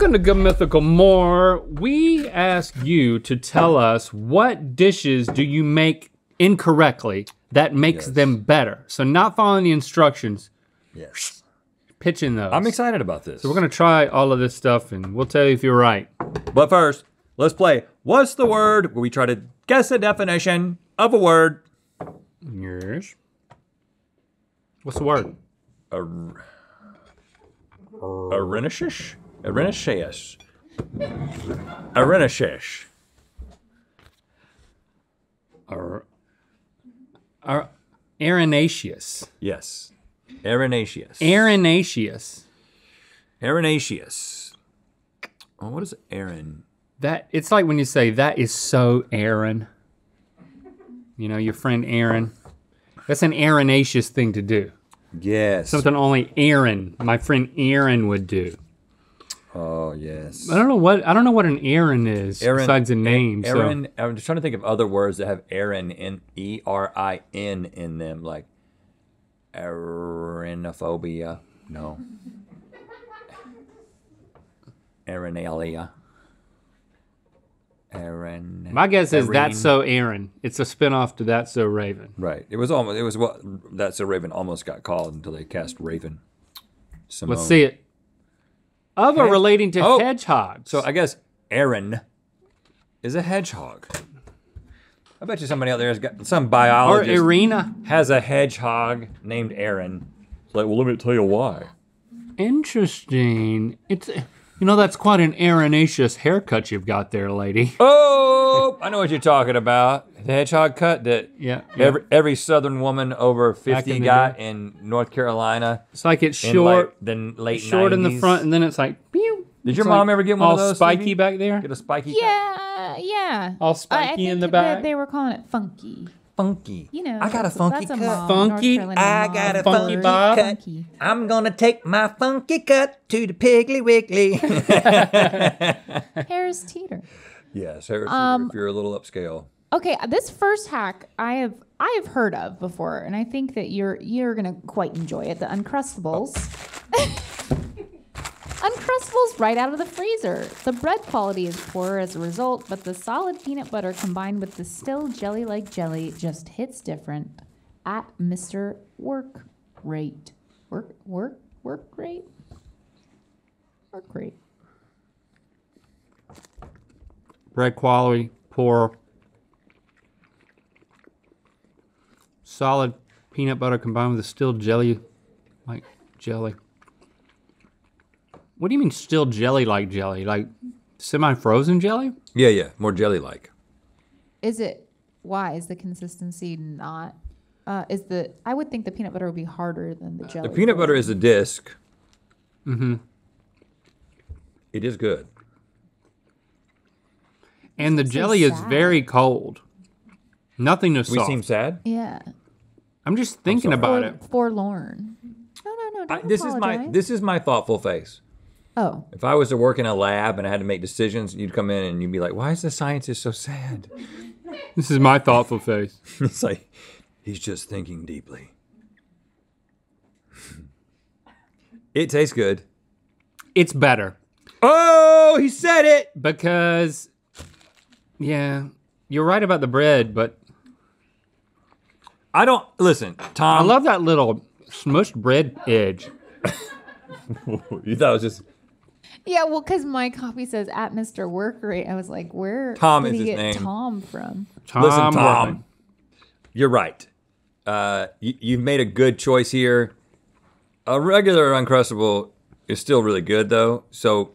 Welcome to Good Mythical More. We ask you to tell us what dishes do you make incorrectly that makes Yes. them better. So not following the instructions, Yes. pitching those. I'm excited about this. So we're gonna try all of this stuff and we'll tell you if you're right. But first, let's play What's the Word? Where we try to guess the definition of a word. Yes. What's the word? A. Arenishish? Arenishish. Arenishish. Ar- Ar- Erinaceous. Yes. Erinaceous. Erinaceous. Erinaceous. Oh, what is Aaron? That it's like when you say that is so Aaron. You know, your friend Aaron. That's an Aaronaceous thing to do. Yes. Something only Aaron, my friend Aaron would do. Oh, yes. I don't know what I don't know what an Aaron is Aaron- besides a name. so- Aaron, I'm just trying to think of other words that have Aaron in E R I N in them, like Aeronophobia. No. Aaronalia. Aaron. my guess is Aaron. that's so Aaron. It's a spinoff to That's So Raven. Right. It was almost. It was what that's so Raven almost got called until they cast Raven. Symoné. Let's see it. Of or relating to Oh. hedgehogs. So I guess Aaron is a hedgehog. I bet you somebody out there has got some biologist. or Irina. has a hedgehog named Aaron. It's like, well, let me tell you why. Interesting. It's you know that's quite an Aaronaceous haircut you've got there, lady. Oh, I know what you're talking about. The hedgehog cut that Yeah. yeah. every every Southern woman over 50 in the got in North Carolina It's like it's in short, like the late short in the front, and then it's like. Pew. Did your It's mom like ever get one all of those? spiky Stevie? back there? Get a spiky cut? Yeah, yeah. All I- I spiky in the back. They were calling it funky. Funky. You know, I got a funky that's a cut. Funky? North Carolina I mom got a word. funky bob. Funky. I'm gonna take my funky cut to the Piggly Wiggly. Harris Teeter. yes, Harris, Um, if you're a little upscale. Okay, this first hack I have I have heard of before, and I think that you're you're gonna quite enjoy it. The Uncrustables. Uncrustables right out of the freezer. The bread quality is poorer as a result, but the solid peanut butter combined with the still jelly like jelly just hits different at Mr. Work Rate. Work work work rate? Work rate. Bread quality, poor. Solid peanut butter combined with a still jelly, like jelly. What do you mean still jelly like jelly? Like semi-frozen jelly? Yeah, yeah, more jelly-like. Is it why is the consistency not uh, is the I would think the peanut butter would be harder than the jelly. The peanut butter is a disc. Mm-hmm. It is good. And the so jelly is very cold. Nothing to We soft. seem sad. Yeah. I'm just thinking about For, it. forlorn. No, no, no. I, Don't this is my this is my thoughtful face. Oh, If I was to work in a lab and I had to make decisions, you'd come in and you'd be like, "Why is the scientist so sad?" This is my thoughtful face. it's like he's just thinking deeply. it tastes good. It's better Oh, he said it. because, yeah, you're right about the bread, but I don't listen, Tom. I love that little smushed bread edge. you thought it was just yeah. Well, because my copy says at Mr. Work Rate. I was like, where Tom did is he his get name. Tom from? Tom listen, Tom. Workman. You're right. Uh, you, you've made a good choice here. A regular Uncrustable is still really good, though. So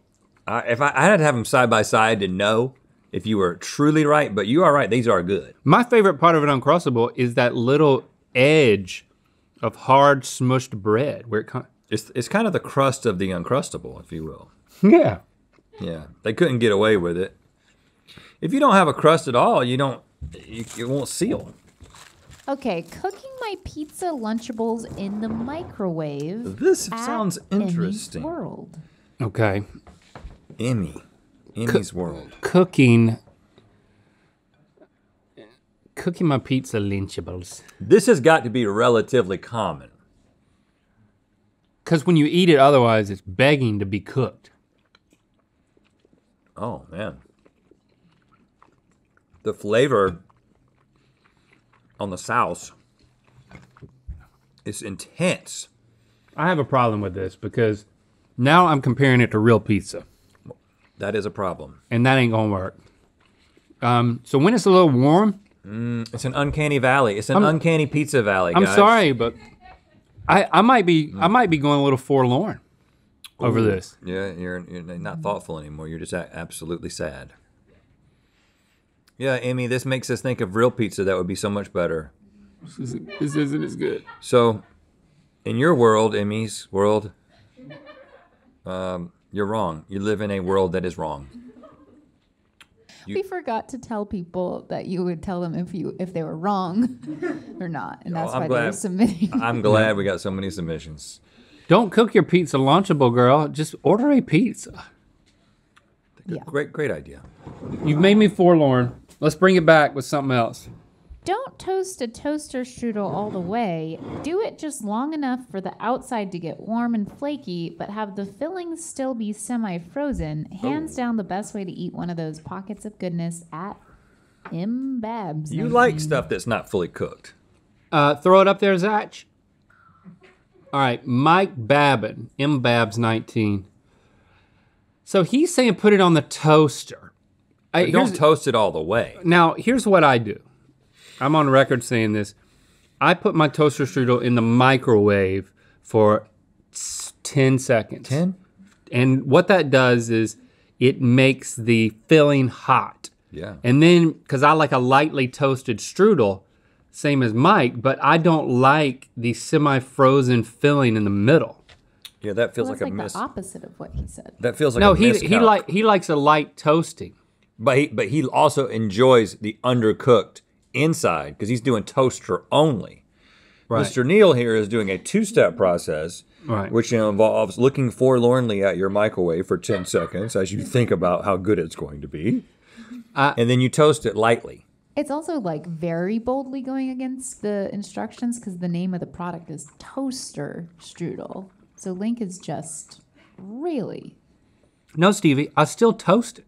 I if I, I had to have them side by side to know if you were truly right, but you are right. These are good. My favorite part of an Uncrustable is that little edge of hard smushed bread where it comes. It's it's kind of the crust of the Uncrustable, if you will. Yeah. Yeah, they couldn't get away with it. If you don't have a crust at all, you don't. You, you won't seal. Okay, cooking my pizza Lunchables in the microwave. This at sounds Emmy's interesting. World. Okay. Emmy, Emmy's World. Cooking. Cooking my pizza Lunchables. This has got to be relatively common. Because when you eat it otherwise, it's begging to be cooked. Oh man. The flavor on the sauce is intense. I have a problem with this because now I'm comparing it to real pizza, That is a problem. and that ain't gonna work. Um, so when it's a little warm, It's an uncanny valley. It's an I'm- uncanny pizza valley. I'm guys. sorry, but I I might be I might be going a little forlorn over this. Yeah, you're, you're not thoughtful anymore. You're just a- absolutely sad. Yeah, Amy, this makes us think of real pizza that would be so much better. This isn't, this isn't as good. So, in your world, Amy's world, um, you're wrong. You live in a world that is wrong. We forgot to tell people that you would tell them if you if they were wrong or not, and that's I'm why they were glad. submitting. I'm glad we got so many submissions. Don't cook your pizza launchable, girl. Just order a pizza. yeah. Great, great idea. You've made me forlorn. Let's bring it back with something else. Don't toast a toaster strudel all the way. Do it just long enough for the outside to get warm and flaky, but have the fillings still be semi frozen. Hands down, the best way to eat one of those pockets of goodness at M. Babs. You like stuff that's not fully cooked. Uh, throw it up there, Zach. All right, Mike Babin, M Babs 19. So he's saying put it on the toaster. I, Don't toast it all the way. now, here's what I do. I'm on record saying this. I put my toaster strudel in the microwave for 10 seconds. Ten? And what that does is it makes the filling hot. Yeah. And then, because I like a lightly toasted strudel, same as Mike, but I don't like the semi frozen filling in the middle. Yeah, that feels Well, like that's a like miss. the opposite of what he said. That feels like no, a he miscalc. he like he likes a light toasting. But he but he also enjoys the undercooked inside because he's doing toaster only. Right. Mr. Neal here is doing a two-step process, Right. which involves looking forlornly at your microwave for 10 seconds as you think about how good it's going to be. Uh, and then you toast it lightly. It's also like very boldly going against the instructions because the name of the product is toaster strudel. So Link is just really. No, Stevie, I still toast it.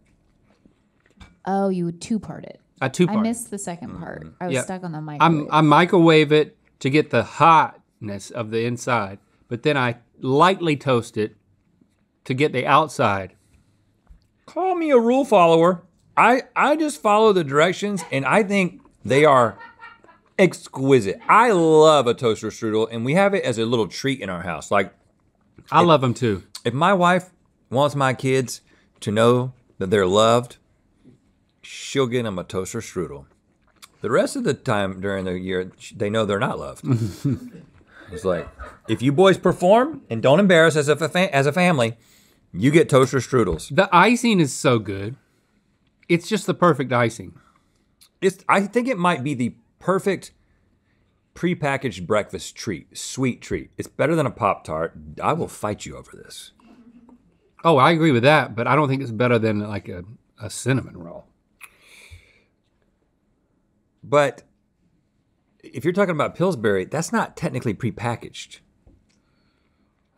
Oh, you would two part it. I two part. I missed the second mm-hmm. part. I was Yeah. stuck on the I'm microwave. I microwave it to get the hotness of the inside, but then I lightly toast it to get the outside. Call me a rule follower. I, I just follow the directions and I think they are exquisite. I love a toaster strudel and we have it as a little treat in our house. Like I love them too. if my wife wants my kids to know that they're loved, she'll get them a toaster strudel. The rest of the time during the year, they know they're not loved. it's like if you boys perform and don't embarrass us as a, fa- as a family, you get toaster strudels. The icing is so good. It's just the perfect icing. It's I think it might be the perfect prepackaged breakfast treat, sweet treat. It's better than a pop tart. I will fight you over this. Oh, I agree with that, but I don't think it's better than like a, a cinnamon roll. But if you're talking about Pillsbury, that's not technically prepackaged.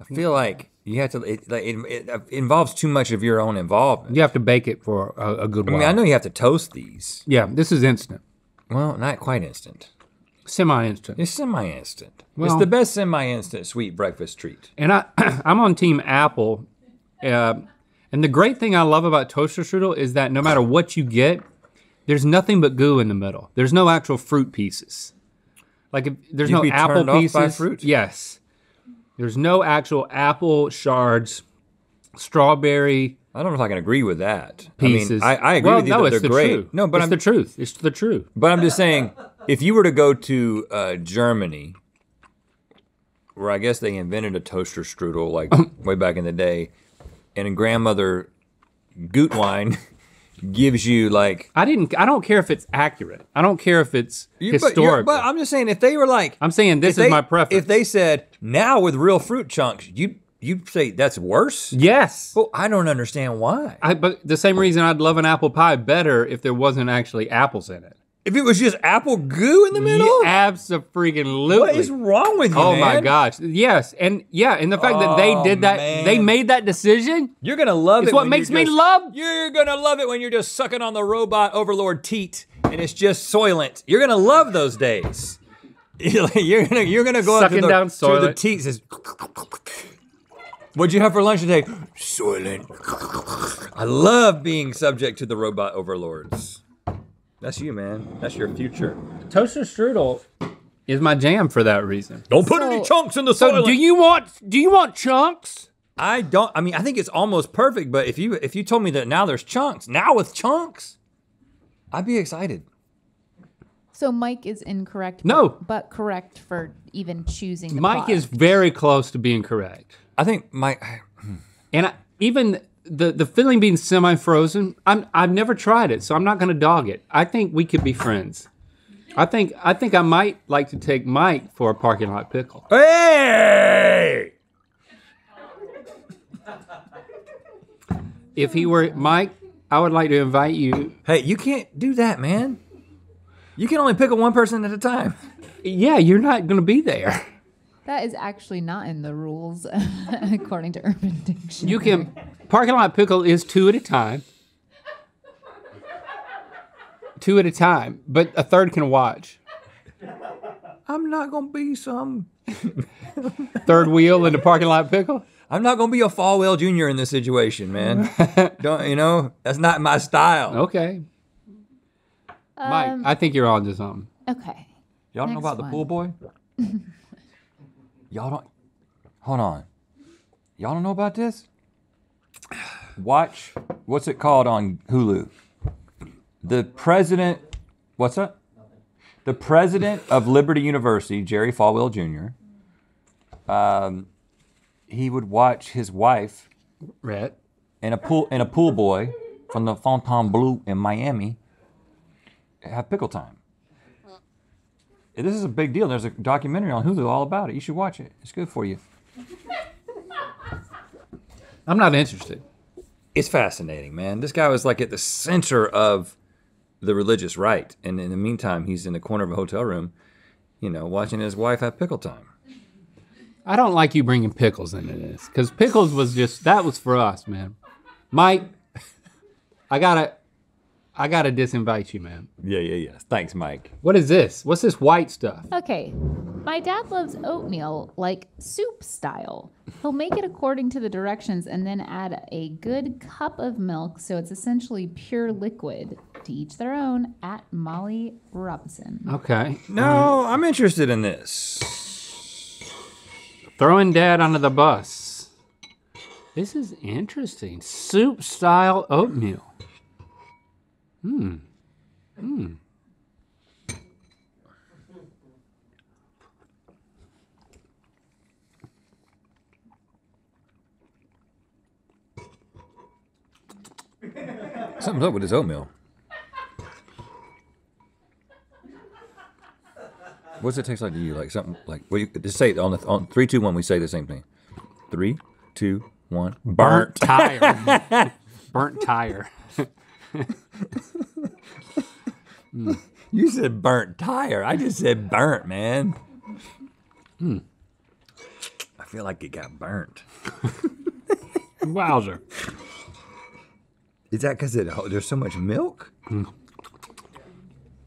I feel like you have to. It, like, it, it involves too much of your own involvement. You have to bake it for a, a good I while. mean, I know you have to toast these. Yeah, this is instant, Well, not quite instant. semi-instant. It's semi-instant. Well- it's the best semi-instant sweet breakfast treat. And I, I'm on Team Apple. Uh, and the great thing I love about toaster strudel is that no matter what you get, there's nothing but goo in the middle. There's no actual fruit pieces. Like if there's You'd no apple pieces. Yes. There's no actual apple shards, strawberry I don't know if I can agree with that. pieces. I mean, I, I agree well, with you no, that it's they're the great. Truth. No, but it's I'm the truth. It's the truth. But I'm just saying, if you were to go to uh, Germany, where I guess they invented a toaster strudel like way back in the day, and grandmother Gutwein gives you like I didn't. I don't care if it's accurate. I don't care if it's you- but, historical. but I'm just saying, if they were like, I'm saying this is they- my preference. If they said now with real fruit chunks, you you'd say that's worse. yes. Well, I don't understand why. I, but the same reason I'd love an apple pie better if there wasn't actually apples in it. If it was just apple goo in the middle? Yeah, absolutely. what is wrong with you, Oh man? my gosh. Yes. And yeah, and the fact that they Oh, did that, they made that decision. You're gonna love It's it. what makes me just- love- You're gonna love it when you're just sucking on the robot overlord teat, and it's just Soylent. You're gonna love those days. You're gonna you're gonna go up to the, down to the Soylent. teat. Says, What'd you have for lunch today? Soylent. I love being subject to the robot overlords. That's you, man. That's your future. Toaster strudel is my jam for that reason. Don't put any chunks in the So Soylent. do you want do you want chunks? I don't. I mean, I think it's almost perfect. But if you if you told me that now there's chunks, now with chunks, I'd be excited. So Mike is incorrect. No. but, but correct for even choosing. The Mike is very close to being correct. I think my hmm. And I, even the the filling being semi frozen, I'm I've never tried it, so I'm not going to dog it. I think we could be friends. I think I think I might like to take Mike for a parking lot pickle. hey. If he were Mike, I would like to invite you. Hey, you can't do that, man. You can only pick one person at a time. Yeah, you're not going to be there. That is actually not in the rules, according to Urban Dictionary. You can parking lot pickle is two at a time. Two at a time, but a third can watch. I'm not gonna be some. Third wheel in the parking lot pickle. I'm not gonna be a Falwell Jr. in this situation, man. don't you know? That's not my style. Okay, Mike, I um, think you're on to something. Okay. Y'all don't know Next about the one. pool boy? Y'all don't. Hold on. Y'all don't know about this? Watch. What's it called on Hulu? The president. What's that? The president of Liberty University, Jerry Falwell Jr. Um, he would watch his wife Rhett. and a pool and a pool boy from the Fontainebleau in Miami have pickle time. This is a big deal. There's a documentary on Hulu all about it. You should watch it. It's good for you. I'm not interested. It's fascinating, man. This guy was like at the center of the religious right, and in the meantime, he's in the corner of a hotel room, you know, watching his wife have pickle time. I don't like you bringing pickles into this because pickles was just that was for us, man. Mike, I gotta, I gotta disinvite you, man. Yeah, yeah, yeah. Thanks, Mike. What is this? What's this white stuff? Okay. My dad loves oatmeal like soup style. He'll make it according to the directions and then add a good cup of milk so it's essentially pure liquid. To each their own at Molly Robinson. Okay, No, mm. I'm interested in this. throwing dad under the bus. This is interesting. Soup style oatmeal. Hmm. Hmm. Something's up with this oatmeal. What's it taste like to you? Like something like well, you just say it on the on three, two, one. We say the same thing. Three, two, one. Burnt tire. Burnt tire. You said burnt tire. I just said burnt, man. I feel like it got burnt. Wowzer. Is that because there's so much milk?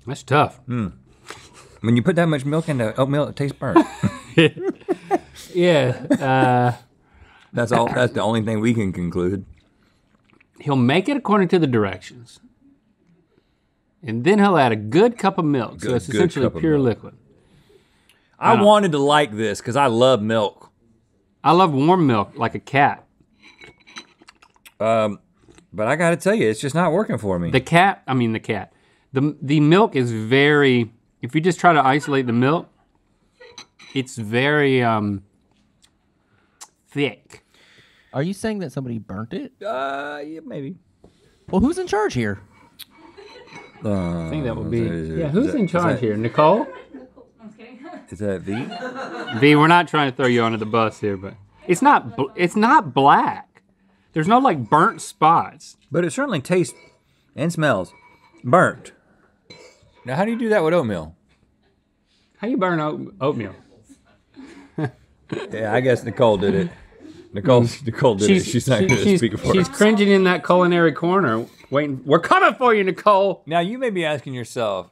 That's tough. When you put that much milk into oatmeal, it tastes burnt. Yeah. Uh, that's all. That's the only thing we can conclude. He'll make it according to the directions. And then he'll add a good cup of milk. so it's essentially pure liquid. I wanted to like this because I love milk. I love warm milk like a cat. But I got to tell you, it's just not working for me. The cat, I mean the cat. The the milk is very if you just try to isolate the milk, it's very um thick. Are you saying that somebody burnt it? uh, yeah, maybe. Well, who's in charge here? I think that would be is Yeah, who's that- in charge that- here? Nicole? Is that V? V, we're not trying to throw you under the bus here, but it's not bl- it's not black. There's no like burnt spots. But it certainly tastes and smells burnt. Now, how do you do that with oatmeal? How you burn oat, oatmeal? Yeah, I guess Nicole did it. Nicole, Nicole did it. She's not she- going to speak for she's us. cringing in that culinary corner, waiting. We're coming for you, Nicole. Now, you may be asking yourself,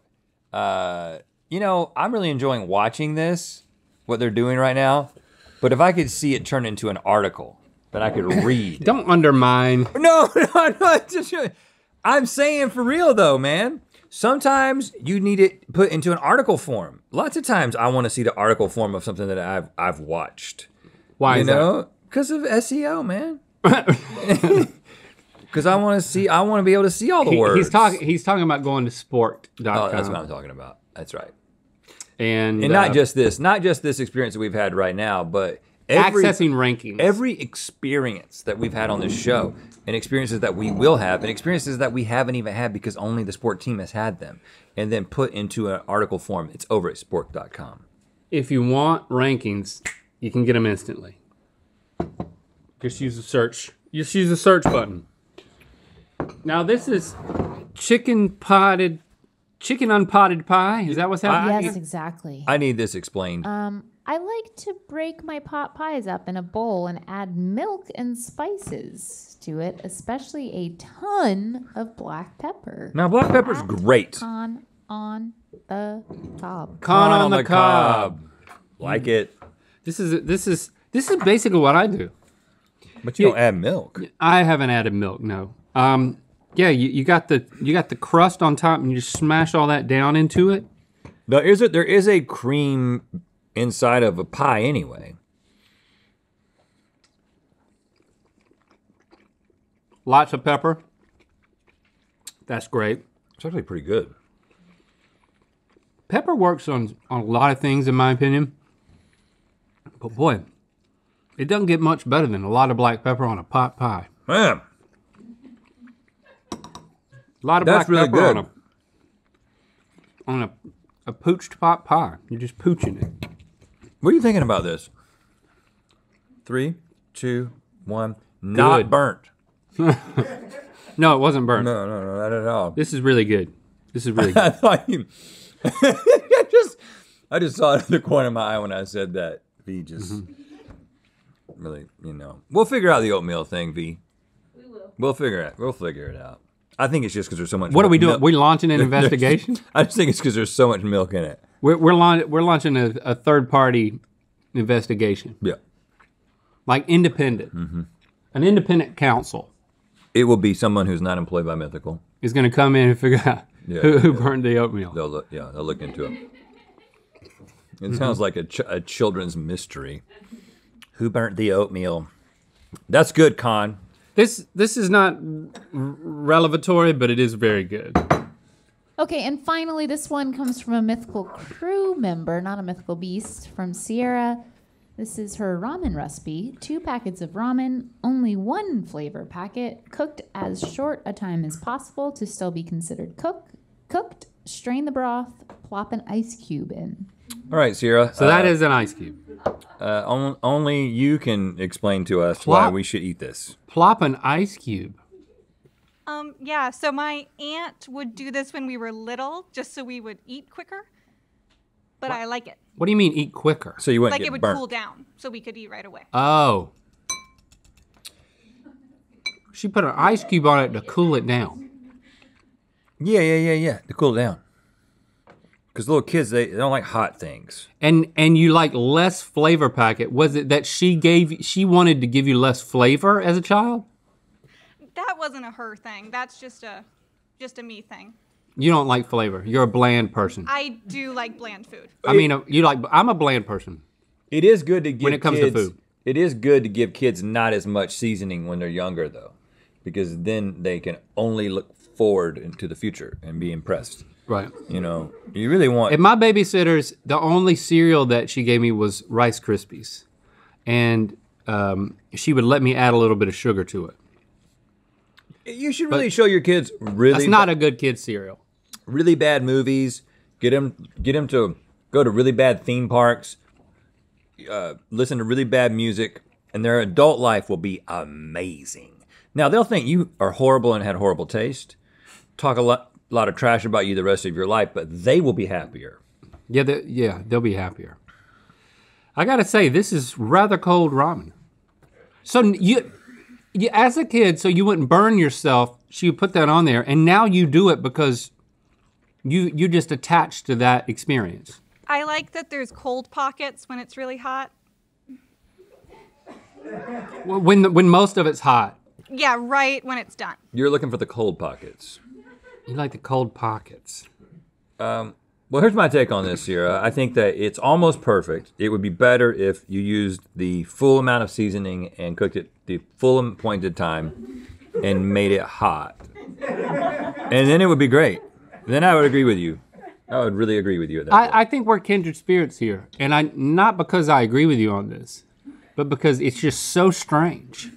uh, you know, I'm really enjoying watching this, what they're doing right now, but if I could see it turn into an article that I could read. Don't undermine. No, no, no. just- I'm saying for real though, man. Sometimes you need it put into an article form. Lots of times I want to see the article form of something that I've I've watched. Why you is that? Because of SEO, man. Because I want to see, I want to be able to see all the He- words. he's talking. He's talking about going to sporked.com. Oh, that's what I'm talking about. That's right. And, And uh, not just this, not just this experience that we've had right now, but every accessing rankings. every experience that we've had on this show and experiences that we will have and experiences that we haven't even had because only the sport team has had them and then put into an article form it's over at sporked.com if you want rankings, you can get them instantly. Just use the search. Just use the search button. Now this is chicken potted, chicken unpotted pie. Is that what's happening? Yes, exactly. i need this explained Um, I like to break my pot pies up in a bowl and add milk and spices to it, especially a ton of black pepper. now black pepper's great On on the cob. Con on, the, cob. like it This is this is this is basically what I do. but you don't add milk I haven't added milk. No. Um. Yeah. You, you got the you got the crust on top, and you just smash all that down into it. there is a, there is a cream inside of a pie anyway Lots of pepper. That's great. it's actually pretty good Pepper works on on a lot of things, in my opinion. But boy, it doesn't get much better than a lot of black pepper on a pot pie. man A lot of That's black really pepper good. on a on a, a pooched pot pie. You're just pooching it. what are you thinking about this three two one not Good. burnt No, it wasn't burnt. no no no not at all This is really good. This is really good. I thought you. I just, I just saw it in the corner of my eye when I said that. V just Mm-hmm. Really, you know, we'll figure out the oatmeal thing. V. We will. We'll figure it. We'll figure it out. I think it's just because there's so much. what are we doing? milk- We launching an investigation? I just think it's because there's so much milk in it. we're we're, launch, we're launching a, a third party investigation, Yeah. like independent, Mm-hmm. an independent counsel It will be someone who's not employed by Mythical. is going to come in and figure out Yeah, who, who yeah. burned the oatmeal. They'll look. Yeah, they'll look into it. It sounds like a, ch- a children's mystery. Who burnt the oatmeal? That's good, Con. This this is not r- relevatory, but it is very good. Okay, and finally, this one comes from a mythical crew member, not a mythical beast, from Sierra. This is her ramen recipe. Two packets of ramen, only one flavor packet, cooked as short a time as possible to still be considered cook, cooked. Strain the broth, plop an ice cube in. All right, Sierra. So that is an ice cube. Uh, on, only you can explain to us why we should eat this. Plop an ice cube. Um, yeah, so my aunt would do this when we were little, just so we would eat quicker. But I like it. What do you mean eat quicker? So you wouldn't Like get it would burnt. cool down, so we could eat right away. Oh. She put an ice cube on it to cool it down. Yeah, yeah, yeah, yeah. To cool it down. Because little kids, they, they don't like hot things. And and you like less flavor packet. Was it that she gave she wanted to give you less flavor as a child? That wasn't a her thing. That's just a just a me thing. You don't like flavor. You're a bland person. I do like bland food. I mean, uh, you like I'm a bland person. It is good to give When it comes to food. It is good to give kids not as much seasoning when they're younger, though, because then they can only look forward into the future and be impressed. Right. You know, you really want. At my babysitter's, the only cereal that she gave me was Rice Krispies, and um, she would let me add a little bit of sugar to it. you should really show your kids really. That's not a good kid cereal. really bad movies. Get them, get them to go to really bad theme parks. Uh, listen to really bad music, and their adult life will be amazing. Now they'll think you are horrible and had horrible taste. Talk a lot, a lot of trash about you the rest of your life, but they will be happier. Yeah, they, yeah, they'll be happier. I gotta say, this is rather cold ramen. So you, you, as a kid, so you wouldn't burn yourself. So you put that on there, and now you do it because you you just attached to that experience. I like that there's cold pockets when it's really hot. When the, when most of it's hot, Yeah, right when it's done. You're looking for the cold pockets. You like the cold pockets. Well, here's my take on this, Sierra. I think that it's almost perfect. It would be better if you used the full amount of seasoning and cooked it the full appointed time and made it hot. And then it would be great. Then I would agree with you. I would really agree with you at that. I, I think we're kindred spirits here, and I not because I agree with you on this, but because it's just so strange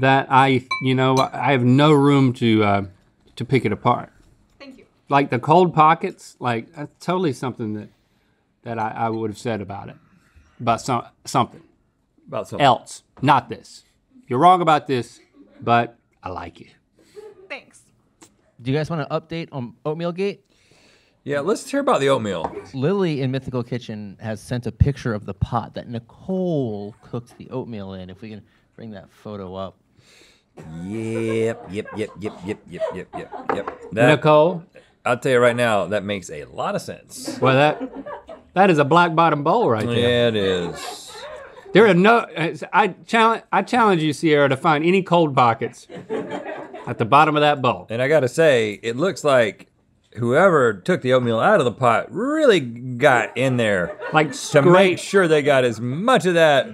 that I, you know, I have no room to uh, to pick it apart. Thank you. Like the cold pockets, like that's totally something that that I, I would have said about it, about some something About something. else, not this. You're wrong about this, but I like it. Thanks. Do you guys want to update on Oatmeal Gate? Yeah, let's hear about the oatmeal. Lily in Mythical Kitchen has sent a picture of the pot that Nicole cooked the oatmeal in. If we can bring that photo up. Yep, yep, yep, yep, yep, yep, yep, yep, yep. That, Nicole, I'll tell you right now, that makes a lot of sense. well that that is a black bottom bowl right there. Yeah, it is. There are no. I challenge. I challenge you, Sierra, to find any cold pockets at the bottom of that bowl. And I gotta say, it looks like whoever took the oatmeal out of the pot really got in there Like to make sure they got as much of that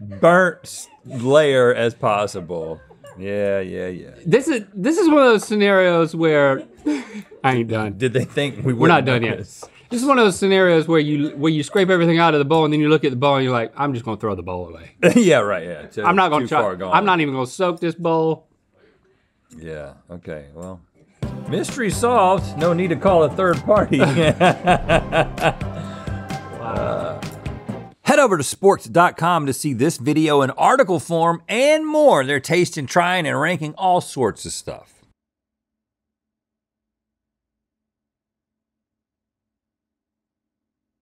burnt layer as possible. Yeah, yeah, yeah. This is this is one of those scenarios where I ain't done. Did they think we We're not done yet. This is one of those scenarios where you where you scrape everything out of the bowl and then you look at the bowl and you're like, I'm just gonna throw the bowl away. yeah, right. Yeah. Too- I'm not gonna try. far gone. I'm not even gonna soak this bowl. Yeah. Okay. Well, mystery solved. No need to call a third party. Uh, Head over to sporked.com to see this video in article form and more. They're tasting, trying, and ranking all sorts of stuff.